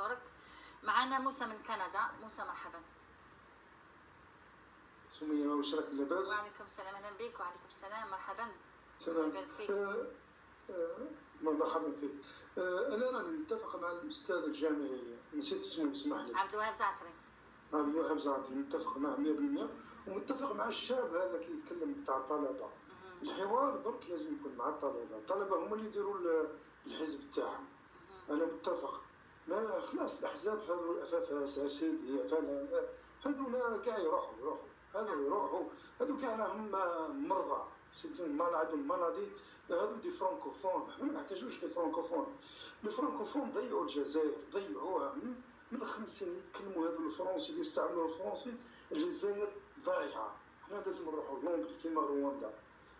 اشكرك معنا موسى من كندا. موسى مرحبا. سمية واش راك لاباس؟ وعليكم السلام. أهلا بك وعليكم السلام. مرحبا. سلام. آه، آه، مرحبا فيك. آه، أنا راني متفق مع الاستاذ الجامعي نسيت اسمه اسمح لي. عبد الوهاب زعتري. عبد الوهاب زعتري. متفق معه 100% ومتفق مع الشاب هذا كي يتكلم تاع الطلبة. الحوار درك لازم يكون مع الطلبة. الطلبة هما اللي يديروا ال- الحزب تاعهم أنا متفق ما خلاص الأحزاب هذو الافافاس اسيدي فلا هذولا كاع يروحوا يروحوا هذو يروحوا هذو كاع راهم مرضى مال عندهم مرضي هذو des francophones حنا ما نحتاجوش les francophones. les francophones ضيعوا الجزائر ضيعوها من من الخمسين يتكلموا هذو الفرنسي اللي يستعملوا الفرنسي الجزائر ضايعة. حنا لازم نروحوا l'anglais كيما رواندا.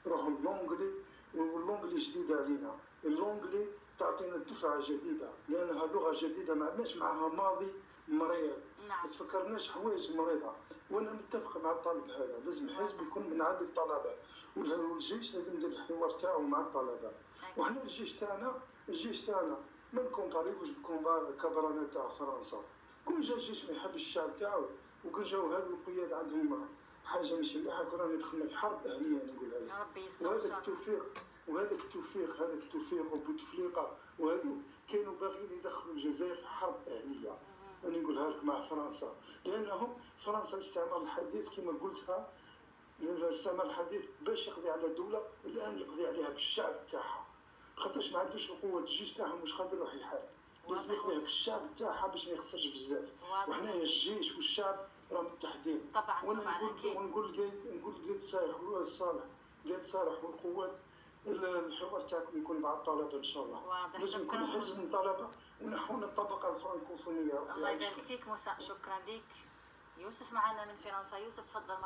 نروحوا l'anglais وال l'anglais جديده علينا. ال l'anglais تعطينا دفعه جديدة لانها لغه جديده ما عندناش معها ماضي مريض. نعم. ما تفكرناش حوايج مريضة. وأنا متفق مع الطالب هذا لازم الحزب يكون من عند الطلبة. والجيش لازم يدير الحوار تاعو مع الطلبة. وحنا الجيش تاعنا الجيش تاعنا ما نكومباريوش بالكبرانه تاع فرنسا. كون جا الجيش ما يحبش الشعب تاعو وكون جاو هذو القياد عندهم حاجة مش مليحة كنا دخلنا في حرب اهليه نقولها. لك وهذاك. التوفيق وهذاك التوفيق هذاك التوفيق وبوتفليقه وهذو كانوا باغيين يدخلوا الجزائر في حرب أهلية. أنا نقولها لك مع فرنسا. لأنهم فرنسا الاستعمار الحديث كما قلتها الاستعمار الحديث باش يقضي على دوله الآن يقضي عليها بالشعب تاعها. خاطرش ما عندوش القوة الجيش تاعهم مش قادر يروح يحارب؟ لازم. يقضيها بالشعب تاعها باش ما يخسرش بزاف. وحنايا الجيش والشعب راهم متحدين طبعا وأنا طبعا نقول أكيد. ونقول قايد نقول قايد صالح قايد صالح والقوات الحوار تاعكم يكون مع الطلبة إن شاء الله. واضح. لازم يكون شكرا حزب من طلبه ونحون الطبقة الفرنكوفونية. الله يبارك فيك موسى. شكرا لك يوسف معنا من فرنسا. يوسف تفضل